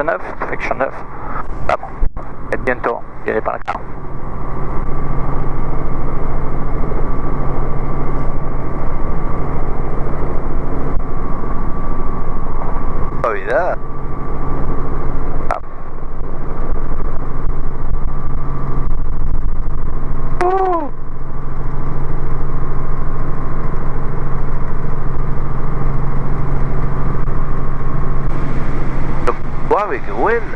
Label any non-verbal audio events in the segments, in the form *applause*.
Section 9, section 9. Vamos. El viento viene. Suave, qué bueno.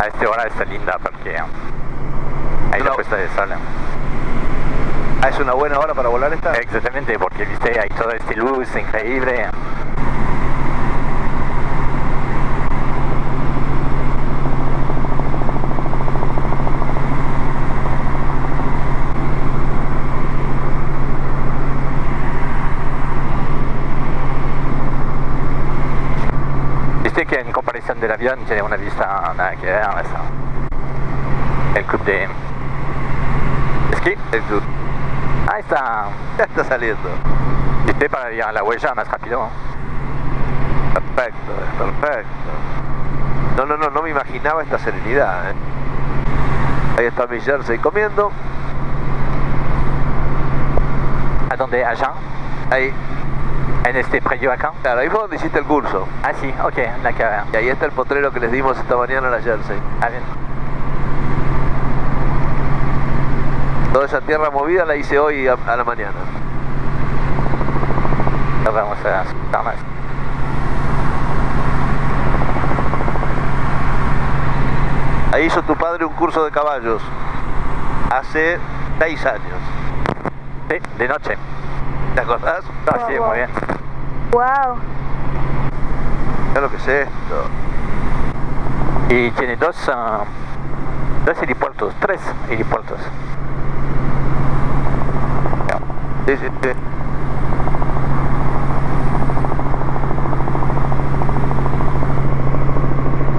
A esta hora está linda porque hay la No. puesta de sol. Ah, es una buena hora para volar esta. Exactamente, porque viste, hay toda esta luz increíble. Viste que en comparación del avión tiene una vista nada que ver. Eso. El club de esquí. El club. Ahí está. *laughs* Ya está saliendo. Viste para ir a la huella más rápido. Perfecto, perfecto. No, no, no, no me imaginaba esta serenidad. ¿eh? Ahí está mi jersey comiendo. ¿A dónde? Allá. Ahí, En este predio acá. claro, ahí fue donde hiciste el curso. Ah, sí, ok, la que ver. Y ahí está el potrero que les dimos esta mañana a la jersey. Ah, bien. Toda esa tierra movida la hice hoy a, a la mañana. Nos vamos a escuchar más. Ahí hizo tu padre un curso de caballos. Hace seis años. Sí, de noche. ¿Te acordás? Ah, sí, muy bien. Wow. Mira lo que es esto. Y tiene dos, ah, dos helipuertos, tres helipuertos. Sí, sí,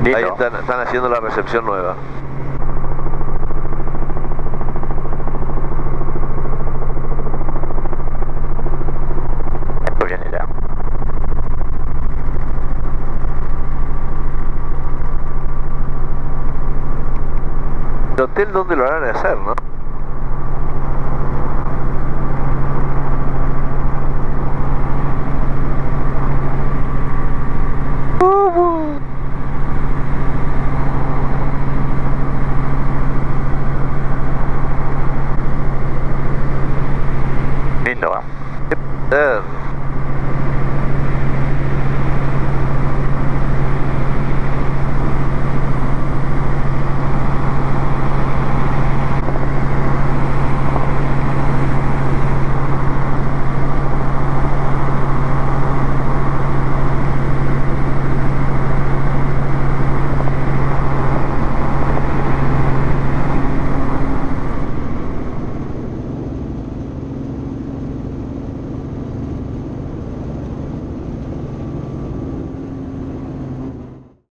sí. Ahí están haciendo la recepción nueva. Muy bien idea. ¿El hotel dónde lo harán de hacer, no?